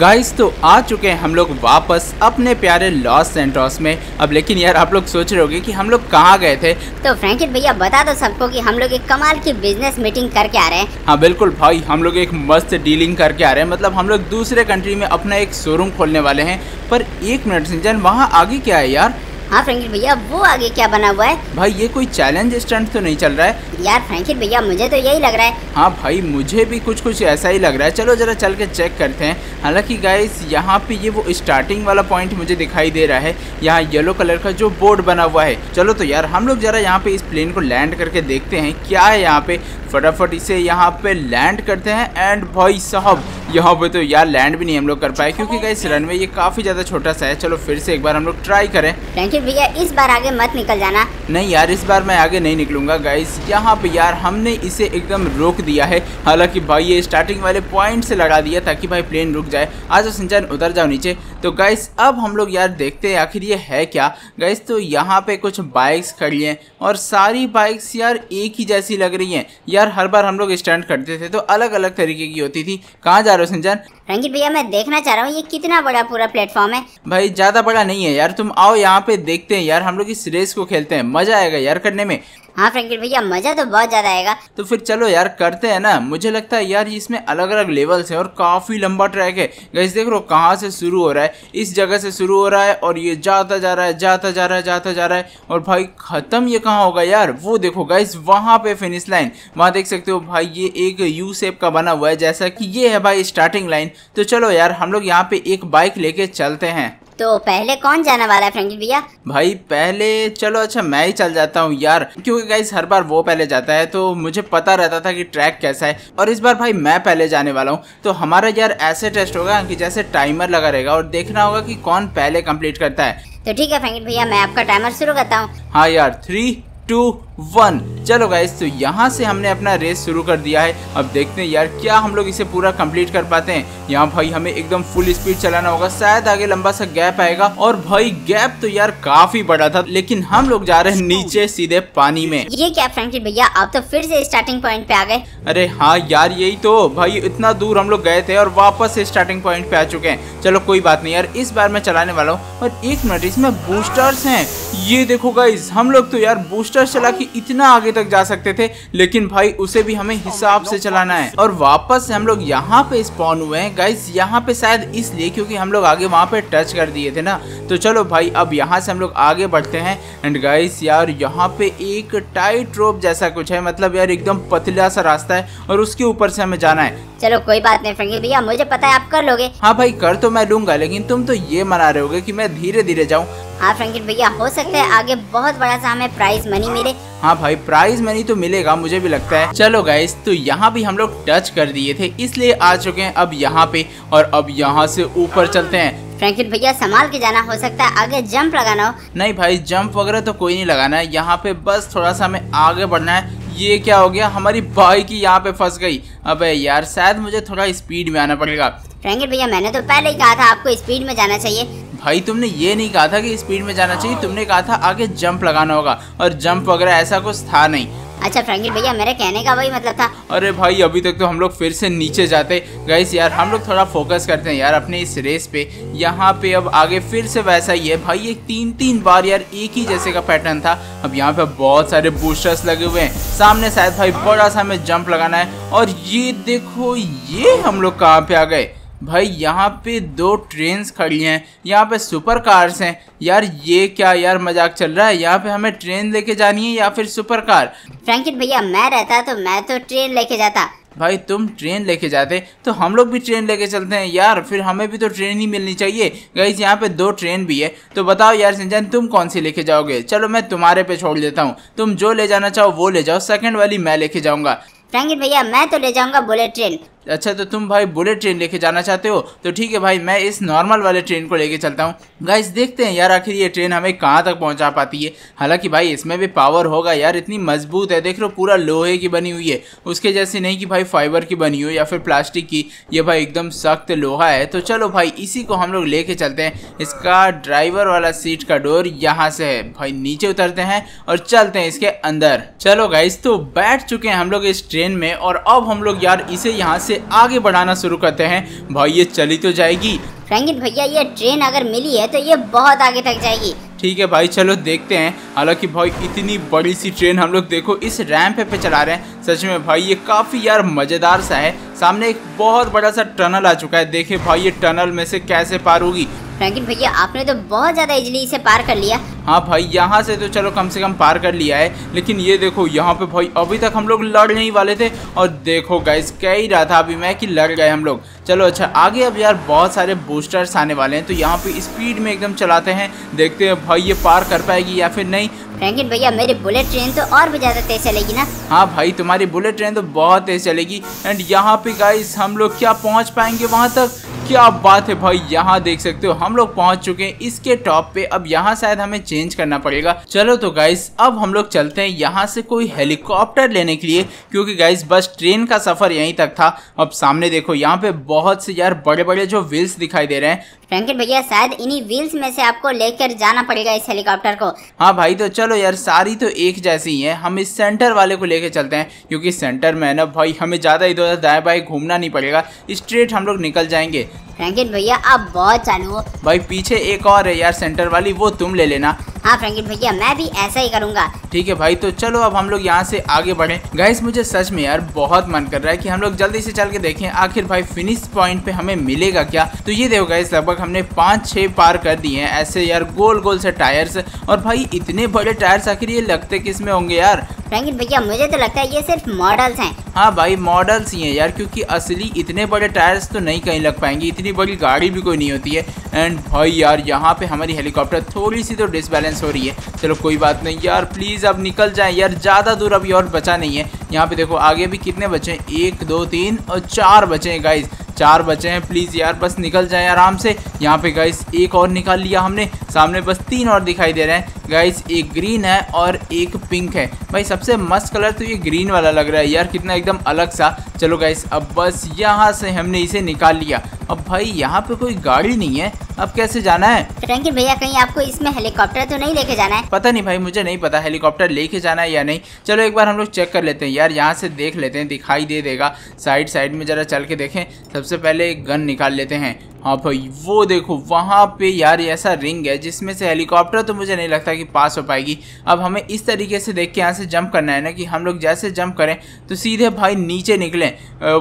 Guys तो आ चुके हैं हम लोग वापस अपने प्यारे लॉस सेंटोस में। अब लेकिन यार आप लोग सोच रहे होगे कि हम लोग कहाँ गए थे? तो फ्रेंकित भैया बता दो सबको कि हम लोग एक कमाल की बिज़नेस मीटिंग करके आ रहे हैं। हाँ बिल्कुल भाई हम लोग एक मस्त डीलिंग करके आ रहे हैं। मतलब हम लोग दूसरे कंट्री में अपना एक शोरूम खोलने वाले हैं। पर एक मिनट सिंचन वहाँ आगे क्या है यार? हाँ फ्रैंकिन भैया वो आगे क्या बना हुआ है? भाई ये कोई चैलेंज स्टंट तो नहीं चल रहा है? यार फ्रैंकिन भैया मुझे तो यही लग रहा है। हाँ भाई मुझे भी कुछ कुछ ऐसा ही लग रहा है। चलो जरा चल के चेक करते हैं। हालाँकि गाइस यहाँ पे ये वो स्टार्टिंग वाला पॉइंट मुझे दिखाई दे रहा है। यहाँ येलो कलर का जो बोर्ड बना हुआ है। चलो तो यार हम लोग जरा यहाँ पे इस प्लेन को लैंड करके देखते हैं। क्या है यहाँ पे? फटाफट इसे यहाँ पे लैंड करते हैं। एंड भाई साहब यहाँ पे तो यार लैंड भी नहीं हम लोग कर पाए। क्योंकि गाइस रनवे ये काफ़ी ज़्यादा छोटा सा है। चलो फिर से एक बार हम लोग ट्राई करें। फ्रैंकिन भैया इस बार आगे मत निकल जाना। नहीं यार, इस बार मैं आगे नहीं निकलूँगा गाइस यहाँ पे यार हमने इसे एकदम रोक दिया है। हालाँकि भाई ये स्टार्टिंग वाले पॉइंट से लगा दिया ताकि भाई प्लेन रुक जाए। आज तो सिंचन उतर जाओ नीचे। तो गाइस अब हम लोग यार देखते हैं आखिर ये है क्या। गाइस तो यहाँ पे कुछ बाइक्स खड़ी हैं और सारी बाइक्स यार एक ही जैसी लग रही हैं। यार, हर बार हम लोग स्टंट करते थे तो अलग अलग तरीके की होती थी। कहाँ जा रहे हो सिंचन? फ्रैंकिन भैया, मैं देखना चाह रहा हूँ, ये कितना बड़ा पूरा प्लेटफॉर्म है। भाई, ज़्यादा बड़ा नहीं है यार, तुम आओ यहाँ पे देखते हैं यार, हम लोग इस रेस को खेलते हैं, मज़ा आएगा यार करने में। हाँ फ्रैंकिन भैया, मज़ा तो बहुत ज़्यादा आएगा। तो फिर चलो यार, करते हैं ना। मुझे लगता है यार, इसमें अलग अलग लेवल्स हैं और काफ़ी लंबा ट्रैक है। गैस देख लो कहाँ से शुरू हो रहा है? इस जगह से शुरू हो रहा है और ये जाता जा रहा है, जाता जा रहा है, जाता जा रहा है। और भाई, ख़त्म ये कहाँ होगा यार? वो देखो गाइस वहाँ पे फिनिश लाइन वहाँ देख सकते हो भाई, ये एक यू शेप का बना हुआ है, जैसा कि ये है भाई स्टार्टिंग लाइन तो चलो यार, हम लोग यहाँ पे एक बाइक लेके चलते हैं। तो पहले कौन जाने वाला है फ्रैंकिन भैया? भाई पहले चलो अच्छा मैं ही चल जाता हूँ यार। क्योंकि गाइस हर बार वो पहले जाता है तो मुझे पता रहता था कि ट्रैक कैसा है। और इस बार भाई मैं पहले जाने वाला हूँ। तो हमारा यार ऐसे टेस्ट होगा कि जैसे टाइमर लगा रहेगा और देखना होगा कि कौन पहले कंप्लीट करता है। तो ठीक है फ्रैंकिन भैया मैं आपका टाइमर शुरू करता हूँ। हाँ यार थ्री टू वन। चलो गाइस तो यहाँ से हमने अपना रेस शुरू कर दिया है। अब देखते हैं यार क्या हम लोग इसे पूरा कंप्लीट कर पाते हैं? यहाँ भाई हमें एकदम फुल स्पीड चलाना होगा। शायद आगे लंबा सा गैप आएगा। और भाई गैप तो यार काफ़ी बड़ा था लेकिन हम लोग जा रहे हैं नीचे सीधे पानी में। ये क्या फ्रैंकिन भैया आप तो फिर से स्टार्टिंग पॉइंट पे आ गए। अरे हाँ यार यही तो। भाई इतना दूर हम लोग गए थे और वापस से स्टार्टिंग पॉइंट पे आ चुके हैं। चलो कोई बात नहीं यार इस बार मैं चलाने वाला हूँ। और एक मिनट इसमें बूस्टर्स हैं। ये देखो गाइस हम लोग तो यार बूस्टर्स चला के इतना आगे तक जा सकते थे लेकिन भाई उसे भी हमें हिसाब से चलाना है। और वापस हम लोग यहाँ पे स्पॉन हुए हैं। गाइस यहाँ पे शायद इसलिए क्योंकि हम लोग आगे वहाँ पे टच कर दिए थे ना। तो चलो भाई अब यहाँ से हम लोग आगे बढ़ते हैं। एंड गाइस यार यहाँ पे एक टाइट रोप जैसा कुछ है। मतलब यार एकदम पतला सा रास्ता है और उसके ऊपर से हमें जाना है। चलो कोई बात नहीं फ्रैंकिन भैया मुझे पता है आप कर लोगे। हाँ भाई कर तो मैं लूँगा लेकिन तुम तो ये मना रहे होगे कि मैं धीरे धीरे जाऊँ। हाँ फ्रेंकिट भैया हो सकता है आगे बहुत बड़ा सा हमें प्राइज मनी मिले। हाँ भाई प्राइज मनी तो मिलेगा मुझे भी लगता है। चलो गाइस तो यहाँ भी हम लोग टच कर दिए थे इसलिए आ चुके हैं अब यहाँ पे और अब यहाँ से ऊपर चलते हैं। फ्रैंकिन भैया संभाल के जाना हो सकता है आगे जंप लगाना हो। नहीं भाई जंप वगैरह तो कोई नहीं लगाना है यहाँ पे बस थोड़ा सा हमें आगे बढ़ना है ये क्या हो गया? हमारी बाइक ही यहाँ पे फंस गई। अबे यार शायद मुझे थोड़ा स्पीड में आना पड़ेगा। भैया मैंने तो पहले ही कहा था आपको स्पीड में जाना चाहिए। भाई तुमने ये नहीं कहा था कि स्पीड में जाना चाहिए। तुमने कहा था आगे जंप लगाना होगा। और जंप वगैरह ऐसा कुछ था नहीं। अच्छा फ्रैंकिन भैया, मेरे कहने का वही मतलब था। अरे भाई, अभी तक तो हम लोग फिर से नीचे जाते। गाइस यार, हम लोग थोड़ा फोकस करते हैं यार अपने इस रेस पे। यहाँ पे अब आगे फिर से वैसा ही है। भाई, ये तीन तीन बार यार एक ही जैसे का पैटर्न था। अब यहाँ पे बहुत सारे बूस्टर्स लगे हुए हैं। सामने शायद भाई बड़ा सा हमें जंप लगाना है। और ये देखो, ये हम लोग कहाँ पे आ गए? भाई यहाँ पे दो ट्रेन्स खड़ी हैं। यहाँ पे सुपर कार्स हैं। यार ये क्या यार मज़ाक चल रहा है? यहाँ पे हमें ट्रेन लेके जानी है या फिर सुपर कार फ्रैंकिन भैया मैं रहता तो मैं तो ट्रेन लेके जाता। भाई तुम ट्रेन लेके जाते तो हम लोग भी ट्रेन लेके चलते हैं। यार फिर हमें भी तो ट्रेन ही मिलनी चाहिए। गाइस यहाँ पे दो ट्रेन भी है। तो बताओ यार सिंचन तुम कौन सी लेके जाओगे? चलो मैं तुम्हारे पे छोड़ देता हूँ। तुम जो ले जाना चाहो वो ले जाओ। सेकंड वाली मैं लेके जाऊँगा। फ्रैंकिन भैया मैं तो ले जाऊँगा बुलेट ट्रेन अच्छा तो तुम भाई बुलेट ट्रेन लेके जाना चाहते हो? तो ठीक है भाई, मैं इस नॉर्मल वाले ट्रेन को लेके चलता हूँ। गाइस देखते हैं यार आखिर ये ट्रेन हमें कहाँ तक पहुँचा पाती है। हालाँकि भाई, इसमें भी पावर होगा यार, इतनी मज़बूत है। देख लो पूरा लोहे की बनी हुई है। उसके जैसे नहीं कि भाई फाइबर की बनी हो या फिर प्लास्टिक की। ये भाई एकदम सख्त लोहा है। तो चलो भाई, इसी को हम लोग लेके चलते हैं। इसका ड्राइवर वाला सीट का डोर यहाँ से है। भाई, नीचे उतरते हैं और चलते हैं इसके अंदर। चलो गाइस तो बैठ चुके हैं हम लोग इस ट्रेन में और अब हम लोग यार इसे यहाँ से आगे बढ़ाना शुरू करते हैं। भाई ये चली तो जाएगी। फ्रैंकिन भैया ये ट्रेन अगर मिली है तो ये बहुत आगे तक जाएगी। ठीक है भाई चलो देखते हैं। हालाँकि भाई इतनी बड़ी सी ट्रेन हम लोग देखो इस रैंप पे चला रहे हैं। सच में भाई ये काफ़ी यार मज़ेदार सा है। सामने एक बहुत बड़ा सा टनल आ चुका है। देखिए भाई ये टनल में से कैसे पार होगी। भैया आपने तो बहुत ज़्यादा इजली इसे पार कर लिया। हाँ भाई यहाँ से तो चलो कम से कम पार कर लिया है। लेकिन ये देखो यहाँ पे भाई अभी तक हम लोग लड़ नहीं वाले थे। और देखो गाइस कह ही रहा था अभी मैं कि लड़ गए हम लोग। चलो अच्छा आगे अब यार बहुत सारे बूस्टर्स आने वाले हैं। तो यहाँ पे स्पीड में एकदम चलाते हैं। देखते हैं भाई ये पार कर पाएगी या फिर नहीं। फ्रैंकिन भैया मेरी बुलेट ट्रेन तो और भी ज़्यादा तेज चलेगी ना? हाँ भाई तुम्हारी बुलेट ट्रेन तो बहुत तेज चलेगी। एंड यहाँ पे गाइस हम लोग क्या पहुँच पाएँगे वहाँ तक? क्या बात है भाई यहाँ देख सकते हो हम लोग पहुँच चुके हैं। इसके टॉप पे अब यहाँ शायद हमें चेंज करना पड़ेगा। चलो तो गाइस अब हम लोग चलते हैं यहाँ से कोई हेलीकॉप्टर लेने के लिए क्योंकि गाइस बस ट्रेन का सफ़र यहीं तक था। अब सामने देखो यहाँ पे बहुत से यार बड़े बड़े जो व्हील्स दिखाई दे रहे हैं। फ्रैंकिन भैया शायद इन्हीं व्हील्स में से आपको लेकर जाना पड़ेगा इस हेलीकॉप्टर को। हाँ भाई तो चलो यार सारी तो एक जैसी ही है। हम इस सेंटर वाले को लेके चलते हैं क्योंकि सेंटर में है ना भाई हमें ज़्यादा इधर उधर दाएँ बाएँ घूमना नहीं पड़ेगा। स्ट्रेट हम लोग निकल जाएँगे। भैया आप बहुत चालू हो। भाई पीछे एक और है यार सेंटर वाली वो तुम ले लेना। हाँ फ्रेंकिन भैया, मैं भी ऐसा ही करूँगा। ठीक है भाई तो चलो अब हम लोग यहाँ से आगे बढ़े। गाइस मुझे सच में यार बहुत मन कर रहा है कि हम लोग जल्दी से चल के देखें, आखिर भाई फिनिश पॉइंट पे हमें मिलेगा क्या? तो ये देखो गाइस लगभग हमने पाँच छः पार कर दिए हैं ऐसे यार गोल गोल से टायर्स और भाई, इतने बड़े टायर्स आखिर ये लगते किसमें होंगे यार? फ्रैंकिन भैया, मुझे तो लगता है ये सिर्फ़ मॉडल्स हैं। हाँ भाई मॉडल्स ही हैं यार, क्योंकि असली इतने बड़े टायर्स तो नहीं कहीं लग पाएँगे, इतनी बड़ी गाड़ी भी कोई नहीं होती है। एंड भाई यार, यहाँ पे हमारी हेलीकॉप्टर थोड़ी सी तो डिसबैलेंस हो रही है। चलो कोई बात नहीं यार प्लीज़ अब निकल जाए। यार, ज़्यादा दूर अभी और बचा नहीं है। यहाँ पे देखो, आगे भी कितने बचे? हैं एक, दो, तीन और चार बचे हैं गाइज़ चार बचे हैं। प्लीज़ यार, बस निकल जाए आराम से। यहाँ पे गाइस एक और निकाल लिया हमने। सामने बस तीन और दिखाई दे रहे हैं। गाइस एक ग्रीन है और एक पिंक है। भाई, सबसे मस्त कलर तो ये ग्रीन वाला लग रहा है। यार, कितना एकदम अलग सा। चलो गाइस अब बस यहाँ से हमने इसे निकाल लिया। अब भाई यहाँ पे कोई गाड़ी नहीं है। अब कैसे जाना है? रंकित भैया कहीं आपको इसमें हेलीकॉप्टर तो नहीं लेके जाना है? पता नहीं भाई मुझे नहीं पता हेलीकॉप्टर लेके जाना है या नहीं। चलो एक बार हम लोग चेक कर लेते हैं। यार यहाँ से देख लेते हैं दिखाई दे देगा। साइड साइड में जरा चल के देखें। सबसे पहले एक गन निकाल लेते हैं। हाँ भाई, वो देखो, वहाँ पे यार ऐसा रिंग है जिसमें से हेलीकॉप्टर तो मुझे नहीं लगता कि पास हो पाएगी। अब हमें इस तरीके से देख के यहाँ से जंप करना है ना कि हम लोग जैसे जंप करें तो सीधे भाई नीचे निकलें।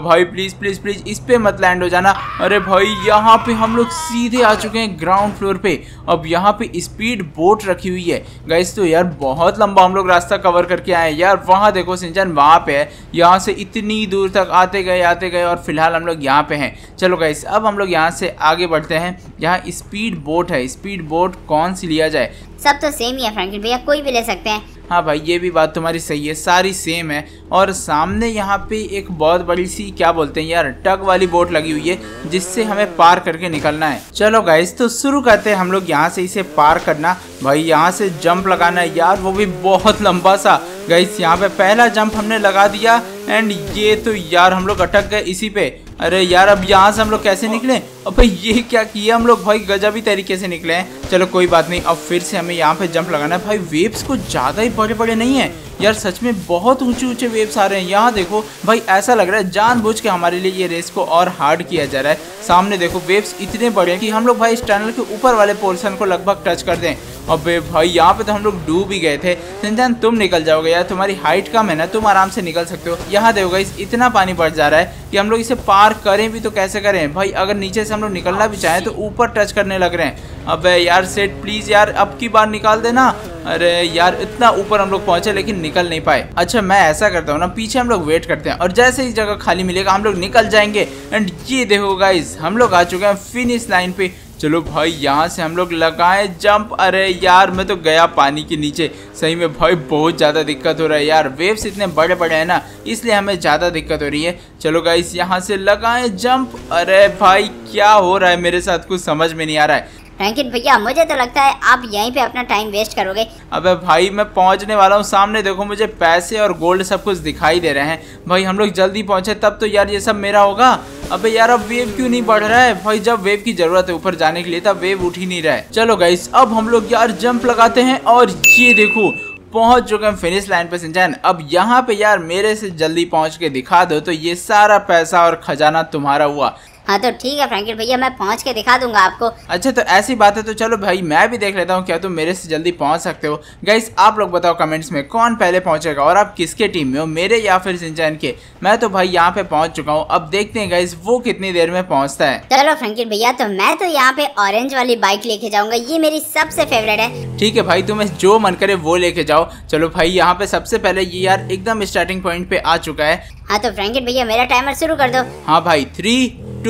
भाई प्लीज़ प्लीज़ प्लीज़ इस पर मत लैंड हो जाना। अरे भाई, यहाँ पे हम लोग सीधे आ चुके हैं ग्राउंड फ्लोर पर अब यहाँ पे स्पीड बोट रखी हुई है। गैस तो यार बहुत लंबा हम लोग रास्ता कवर करके आए यार, वहाँ देखो, सिंचन वहाँ पे है। यहाँ से इतनी दूर तक आते गए आते गए और फ़िलहाल हम लोग यहाँ पे हैं। चलो गैस अब हम लोग यहाँ से आगे बढ़ते हैं। यहाँ स्पीड बोट है। स्पीड बोट कौन सी लिया जाए? सब तो सेम ही है फ्रैंकलिन भैया कोई भी ले सकते हैं। हाँ भाई ये भी बात तुम्हारी सही है सारी सेम है। और सामने यहाँ पे एक बहुत बड़ी सी क्या बोलते हैं यार टग वाली बोट लगी हुई है जिससे हमें पार करके निकलना है। चलो गाइस तो शुरू करते हैं हम लोग यहाँ से इसे पार करना। भाई यहाँ से जंप लगाना है यार वो भी बहुत लंबा सा। गाइस यहाँ पे पहला जंप हमने लगा दिया एंड ये तो यार हम लोग अटक गए इसी पे। अरे यार, अब यहाँ से हम लोग कैसे निकले? अब भाई, ये क्या किया हम लोग? भाई, गजबी तरीके से निकले हैं। चलो, कोई बात नहीं, अब फिर से हमें यहाँ पे जंप लगाना है। भाई वेव्स को ज़्यादा ही बड़े बड़े नहीं है। यार, सच में बहुत ऊँचे ऊँचे वेव्स आ रहे हैं। यहाँ देखो, भाई, ऐसा लग रहा है जानबूझ के हमारे लिए ये रेस को और हार्ड किया जा रहा है। सामने देखो वेव्स इतने बड़े हैं कि हम लोग भाई, इस टनल के ऊपर वाले पोर्सन को लगभग टच कर दें। अब भाई, यहाँ पे तो हम लोग डूब ही गए थे। सिंचन, तुम निकल जाओगे यार, तुम्हारी हाइट कम है ना, तुम आराम से निकल सकते हो। यहाँ देखो इस इतना पानी बढ़ जा रहा है कि हम लोग इसे पार करें भी तो कैसे करें? भाई, अगर नीचे से हम लोग निकलना भी चाहें तो ऊपर टच करने लग रहे हैं। अब यार सेट प्लीज़ यार, अब की बार निकाल देना। अरे यार, इतना ऊपर हम लोग पहुँचे लेकिन निकल नहीं पाए। अच्छा मैं ऐसा करता हूँ ना, पीछे हम लोग वेट करते हैं और जैसे ही जगह खाली मिलेगा, हम लोग निकल जाएँगे। एंड ये देखो गाइज़ हम लोग आ चुके हैं फिनिश लाइन पे। चलो भाई, यहाँ से हम लोग लगाए जंप अरे यार, मैं तो गया पानी के नीचे। सही में भाई, बहुत ज़्यादा दिक्कत हो रहा है यार। वेव्स इतने बड़े बड़े हैं ना, इसलिए हमें ज़्यादा दिक्कत हो रही है। चलो गाइस यहाँ से लगाए जंप अरे भाई, क्या हो रहा है मेरे साथ? कुछ समझ में नहीं आ रहा है। रैंकिन भैया, मुझे तो लगता है आप यहीं पे अपना टाइम वेस्ट करोगे। अबे भाई, मैं पहुँचने वाला हूँ। सामने देखो, मुझे पैसे और गोल्ड सब कुछ दिखाई दे रहे हैं। भाई, हम लोग जल्दी पहुँचे, तब तो यार ये सब मेरा होगा। अबे यार, अब वेव क्यों नहीं बढ़ रहा है? भाई, जब वेव की ज़रूरत है ऊपर जाने के लिए, तब वेव उठ ही नहीं रहा है। चलो गाइस अब हम लोग यार जंप लगाते हैं और ये देखो, पहुँच चुके हैं फिनिश लाइन पे सिंचन अब यहाँ पे यार मेरे से जल्दी पहुँच के दिखा दो तो ये सारा पैसा और खजाना तुम्हारा हुआ। हाँ तो ठीक है फ्रैंकलिन भैया मैं पहुँच के दिखा दूँगा आपको। अच्छा तो ऐसी बात है तो चलो भाई मैं भी देख लेता हूँ क्या तुम मेरे से जल्दी पहुँच सकते हो। गाइस आप लोग बताओ कमेंट्स में कौन पहले पहुंचेगा और आप किसके टीम में हो मेरे या फिर सिंचैन के? मैं तो भाई यहाँ पे पहुँच चुका हूँ। अब देखते हैं गाइस वो कितनी देर में पहुँचता है। चलो फ्रैंकलिन भैया तो मैं तो यहाँ पे ऑरेंज वाली बाइक लेके जाऊँगा। ये मेरी सबसे फेवरेट है। ठीक है भाई तुम्हें जो मन करे वो लेके जाओ। चलो भाई यहाँ पे सबसे पहले ये यार एकदम स्टार्टिंग पॉइंट पे आ चुका है। हाँ तो फ्रैंकलिन भैया मेरा टाइमर शुरू कर दो। हाँ भाई थ्री टू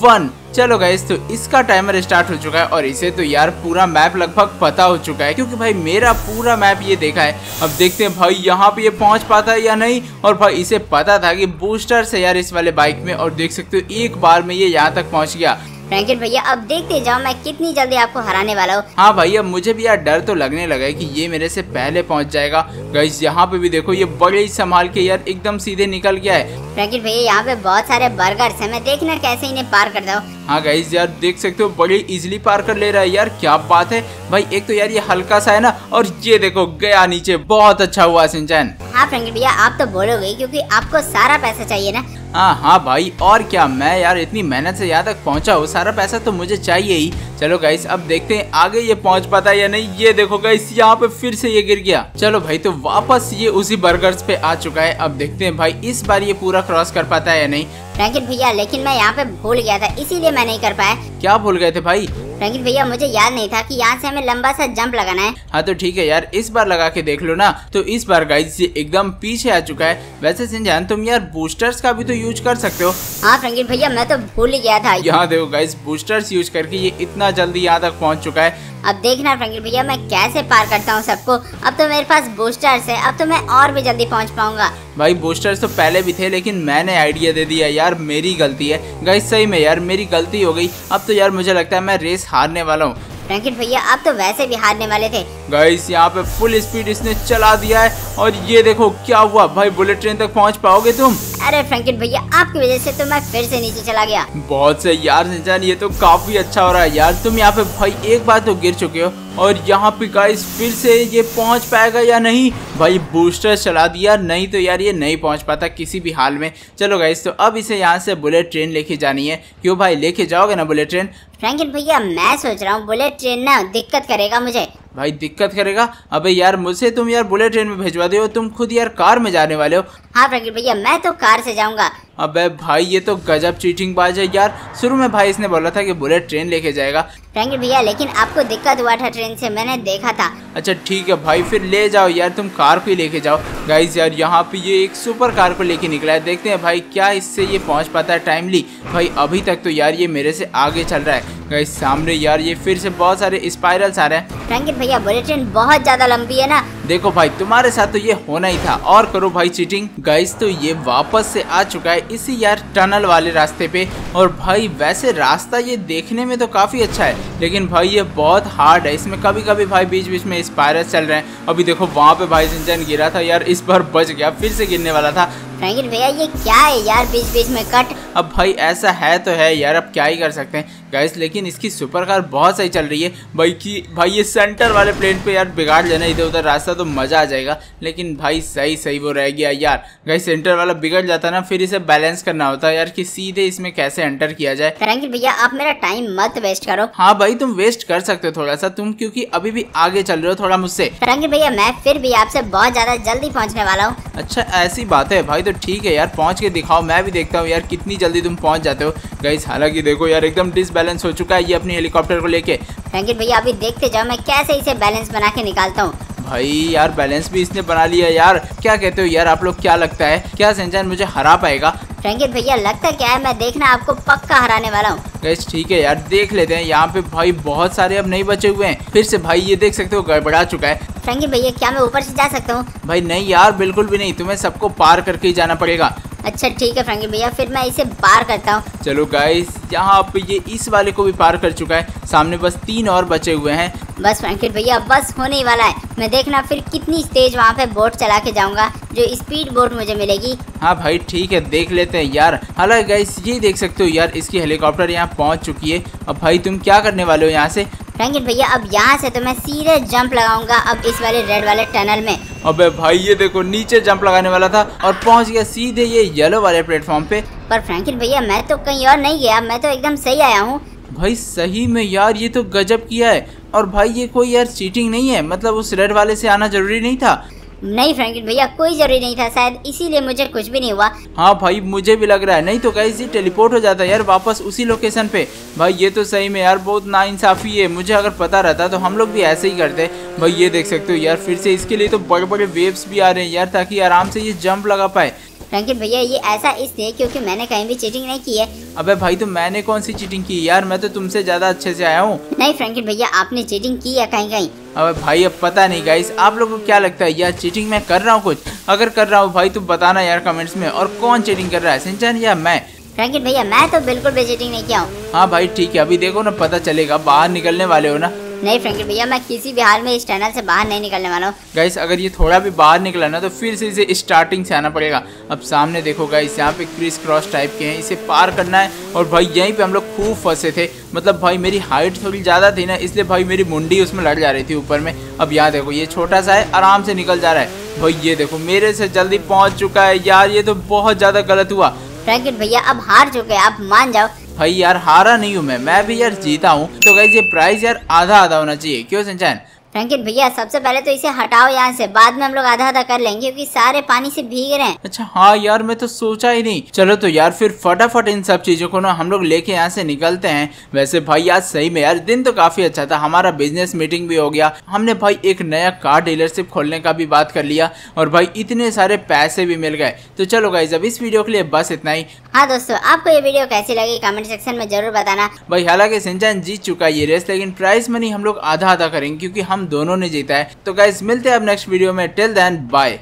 वन। चलो गाइस तो इसका टाइमर स्टार्ट हो चुका है और इसे तो यार पूरा मैप लगभग पता हो चुका है, क्योंकि भाई मेरा पूरा मैप ये देखा है। अब देखते हैं भाई यहाँ पे ये पहुँच पाता है या नहीं, और भाई इसे पता था कि बूस्टर से यार इस वाले बाइक में, और देख सकते हो एक बार में ये यहाँ तक पहुँच गया। फ्रैंकलिन भैया अब देखते जाओ मैं कितनी जल्दी आपको हराने वाला हूँ। हाँ भाई अब मुझे भी यार डर तो लगने लगा है कि ये मेरे से पहले पहुँच जाएगा। गैस यहाँ पे भी देखो ये बड़े ही संभाल के यार एकदम सीधे निकल गया है। फ्रैंकलिन भैया यहाँ पे बहुत सारे बर्गर है मैं देखना कैसे इन्हें पार कर दो हाँ गाइस यार देख सकते हो बड़ी इजीली पार कर ले रहा है यार क्या बात है। भाई एक तो यार ये हल्का सा है ना और ये देखो गया नीचे बहुत अच्छा हुआ सिंचन। हाँ फ्रैंकलिन भैया आप तो बोलोगे क्योंकि आपको सारा पैसा चाहिए ना। हाँ हाँ भाई और क्या? मैं यार इतनी मेहनत से यहाँ तक पहुँचा हूँ सारा पैसा तो मुझे चाहिए ही। चलो गाइस अब देखते हैं आगे ये पहुँच पाता है या नहीं। ये देखो गाइस यहाँ पे फिर से ये गिर गया। चलो भाई तो वापस ये उसी बर्गर्स पे आ चुका है। अब देखते हैं भाई इस बार ये पूरा क्रॉस कर पाता है या नहीं। फ्रैंकलिन भैया लेकिन मैं यहाँ पे भूल गया था इसीलिए मैं नहीं कर पाया। क्या भूल गए थे भाई? फ्रैंकलिन भैया मुझे याद नहीं था कि यहाँ से हमें लंबा सा जंप लगाना है। हाँ तो ठीक है यार इस बार लगा के देख लो ना। तो इस बार गाइस ये एकदम पीछे आ चुका है। वैसे सिंजान तुम यार बूस्टर्स का भी तो यूज़ कर सकते हो। हाँ फ्रैंकलिन भैया मैं तो भूल ही गया था। यहाँ देखो गाइस बूस्टर्स यूज़ करके ये इतना जल्दी यहाँ तक पहुँच चुका है। अब देखना फ्रैंकलिन भैया मैं कैसे पार करता हूँ सबको। अब तो मेरे पास बूस्टर्स है अब तो मैं और भी जल्दी पहुँच पाऊँगा। भाई बूस्टर्स तो पहले भी थे लेकिन मैंने आइडिया दे दिया यार मेरी गलती है। गाइस सही में यार मेरी गलती हो गई। अब तो यार मुझे लगता है मैं रेस हारने वाला हूँ। फ्रैंकलिन भैया आप तो वैसे भी हारने वाले थे। गाइस यहाँ पे फुल स्पीड इसने चला दिया है। और ये देखो क्या हुआ? भाई बुलेट ट्रेन तक पहुँच पाओगे तुम? अरे फ्रैंकलिन भैया आपकी वजह से तो मैं फिर से नीचे चला गया। बहुत से यार ये तो काफ़ी अच्छा हो रहा है यार। तुम यहाँ पे भाई एक बार तो गिर चुके हो और यहाँ पे गाइस फिर से ये पहुँच पाएगा या नहीं? भाई बूस्टर चला दिया नहीं तो यार ये नहीं पहुँच पाता किसी भी हाल में। चलो गाइस तो अब इसे यहाँ से बुलेट ट्रेन लेके जानी है। क्यों भाई लेके जाओगे ना बुलेट ट्रेन फ्रैंकलिन भैया मैं सोच रहा हूँ बुलेट ट्रेन ना दिक्कत करेगा मुझे। भाई दिक्कत करेगा। अबे यार, मुझसे तुम यार बुलेट ट्रेन में भेजवा दो तुम खुद यार कार में जाने वाले हो। हाँ भैया, मैं तो कार से जाऊँगा। अबे भाई ये तो गजब चीटिंग बाज है यार। शुरू में भाई इसने बोला था कि बुलेट ट्रेन लेके जाएगा। फ्रैंकलिन भैया लेकिन आपको दिक्कत हुआ था ट्रेन से मैंने देखा था। अच्छा ठीक है भाई फिर ले जाओ यार तुम कार को ही लेके जाओ। गाइस यार यहाँ पे ये एक सुपर कार को लेके निकला है। देखते हैं भाई क्या इससे ये पहुँच पाता है टाइमली भाई अभी तक तो यार ये मेरे से आगे चल रहा है। गाइस सामने यार ये फिर से बहुत सारे स्पाइरल्स आ रहे हैं। फ्रैंकलिन भैया बुलेट ट्रेन बहुत ज़्यादा लंबी है ना। देखो भाई तुम्हारे साथ तो ये होना ही था। और करो भाई चीटिंग गाइस तो ये वापस से आ चुका है इसी यार टनल वाले रास्ते पे। और भाई वैसे रास्ता ये देखने में तो काफ़ी अच्छा है लेकिन भाई ये बहुत हार्ड है। इसमें कभी कभी भाई बीच बीच में स्पायरस चल रहे हैं। अभी देखो वहाँ पे भाई सिंचन गिरा था यार इस बार बच गया फिर से गिरने वाला था। भैया ये क्या है यार बीच बीच में कट अब भाई ऐसा है तो है यार अब क्या ही कर सकते हैं। गाइस लेकिन इसकी सुपर कार बहुत सही चल रही है। भाई की भाई ये सेंटर वाले प्लेन पे यार बिगाड़ लेना इधर उधर रास्ता तो मज़ा आ जाएगा। लेकिन भाई सही सही वो रह गया यार। गाइस सेंटर वाला बिगड़ जाता ना फिर इसे बैलेंस करना होता है यार कि सीधे इसमें कैसे एंटर किया जाए। भैया आप मेरा टाइम मत वेस्ट करो। हाँ भाई तुम वेस्ट कर सकते हो थोड़ा सा तुम क्योंकि अभी भी आगे चल रहे हो थोड़ा मुझसे। भैया मैं फिर भी आपसे बहुत ज़्यादा जल्दी पहुँचने वाला हूँ। अच्छा ऐसी बात है भाई तो ठीक है यार पहुँच के दिखाओ मैं भी देखता हूँ यार कितनी जल्दी तुम पहुँच जाते हो। गाइस हालाँकि देखो यार एकदम डिसबैलेंस हो चुका है ये अपनी हेलीकॉप्टर को लेके। फ्रैंकलिन भैया अभी देखते जाओ मैं कैसे इसे बैलेंस बना के निकालता हूँ। भाई यार बैलेंस भी इसने बना लिया यार। क्या कहते हो यार आप लोग क्या लगता है? क्या सेंचन मुझे हरा पाएगा? फ्रैंकलिन भैया लगता क्या है? मैं देखना आपको पक्का हराने वाला हूँ। गैस ठीक है यार देख लेते हैं। यहाँ पे भाई बहुत सारे अब नहीं बचे हुए हैं। फिर से भाई ये देख सकते हो गड़बड़ा चुका है। फ्रैंकलिन भैया क्या मैं ऊपर से जा सकता हूँ? भाई नहीं यार बिल्कुल भी नहीं। तुम्हें सबको पार करके ही जाना पड़ेगा। अच्छा ठीक है फ्रैंकलिन भैया फिर मैं इसे पार करता हूँ। चलो गाइस यहाँ पे ये इस वाले को भी पार कर चुका है। सामने बस तीन और बचे हुए हैं। बस फ्रैंकलिन भैया बस होने ही वाला है। मैं देखना फिर कितनी तेज वहाँ पे बोट चला के जाऊँगा जो स्पीड बोट मुझे मिलेगी। हाँ भाई ठीक है देख लेते हैं यार। हालाँकि गाइस ये देख सकते हो यार इसकी हेलीकॉप्टर यहाँ पहुँच चुकी है। अब भाई तुम क्या करने वाले हो यहाँ से? फ्रैंकलिन भैया अब यहाँ से तो मैं सीधे जंप लगाऊँगा अब इस वाले रेड वाले टनल में। अबे भाई ये देखो नीचे जंप लगाने वाला था और पहुँच गया सीधे ये येलो वाले प्लेटफॉर्म पे। पर फ्रैंकिन भैया मैं तो कहीं और नहीं गया मैं तो एकदम सही आया हूँ। भाई सही में यार ये तो गजब किया है। और भाई ये कोई यार चीटिंग नहीं है मतलब उस रेड वाले से आना ज़रूरी नहीं था। नहीं फ्रैंकलिन भैया, कोई ज़रूरी नहीं था, शायद इसीलिए मुझे कुछ भी नहीं हुआ। हाँ भाई, मुझे भी लग रहा है। नहीं तो गाइस ये टेलीपोर्ट हो जाता है यार वापस उसी लोकेशन पे। भाई, ये तो सही में यार बहुत नाइंसाफी है। मुझे अगर पता रहता तो हम लोग भी ऐसे ही करते। भाई, ये देख सकते हो यार, फिर से इसके लिए तो बड़े बड़े वेव्स भी आ रहे हैं यार, ताकि आराम से ये जंप लगा पाए। फ्रैंकलिन भैया ये ऐसा इसलिए क्योंकि मैंने कहीं भी चीटिंग नहीं की है। अबे भाई तो मैंने कौन सी चीटिंग की? यार मैं तो तुमसे ज़्यादा अच्छे से आया हूँ। नहीं फ्रैंकलिन भैया आपने चीटिंग की है कहीं कहीं? अबे भाई अब पता नहीं गाइस आप लोगों को क्या लगता है? यार चीटिंग मैं कर रहा हूँ कुछ? अगर कर रहा हूँ भाई तो बताना यार कमेंट्स में और कौन चीटिंग कर रहा है सिंचन या मैं? फ्रैंकलिन भैया मैं तो बिल्कुल भी चीटिंग नहीं किया हूँ। हाँ भाई ठीक है अभी देखो ना पता चलेगा बाहर निकलने वाले हो ना। नहीं फ्रैंकलिन भैया मैं किसी भी हाल में इस टनल से बाहर नहीं निकलने वाला हूँ। गाइस अगर ये थोड़ा भी बाहर निकला ना तो फिर से इसे स्टार्टिंग से आना पड़ेगा। अब सामने देखो गाइस यहाँ पे क्रिस क्रॉस टाइप के हैं इसे पार करना है। और भाई यहीं पे हम लोग खूब फंसे थे। मतलब भाई मेरी हाइट थोड़ी ज़्यादा थी ना इसलिए भाई मेरी मुंडी उसमें लड़ जा रही थी ऊपर में। अब यहाँ देखो ये छोटा सा है आराम से निकल जा रहा है। भाई ये देखो मेरे से जल्दी पहुँच चुका है। यार ये तो बहुत ज़्यादा गलत हुआ। फ्रैंकलिन भैया अब हार चुके हैं आप मान जाओ। भाई यार हारा नहीं हूँ मैं मैं भी यार जीता हूँ। तो गाइज़ ये प्राइस यार आधा आधा होना चाहिए। क्यों संचयन फ्रैंकलिन भैया सबसे पहले तो इसे हटाओ यहाँ से। बाद में हम लोग आधा आधा कर लेंगे क्योंकि सारे पानी से भीग रहे हैं। अच्छा हाँ यार मैं तो सोचा ही नहीं। चलो तो यार फिर फटाफट इन सब चीज़ों को ना हम लोग लेके यहाँ से निकलते हैं। वैसे भाई आज सही में यार दिन तो काफ़ी अच्छा था। हमारा बिज़नेस मीटिंग भी हो गया। हमने भाई एक नया कार डीलरशिप खोलने का भी बात कर लिया और भाई इतने सारे पैसे भी मिल गए। तो चलो गाइज़ अब इस वीडियो के लिए बस इतना ही। हाँ दोस्तों आपको ये वीडियो कैसी लगी कमेंट सेक्शन में ज़रूर बताना। भाई हालाँकि सिंचन जीत चुका है ये रेस लेकिन प्राइस मनी हम लोग आधा आधा करेंगे क्योंकि दोनों ने जीता है। तो गाइज़ मिलते हैं अब नेक्स्ट वीडियो में। Till then bye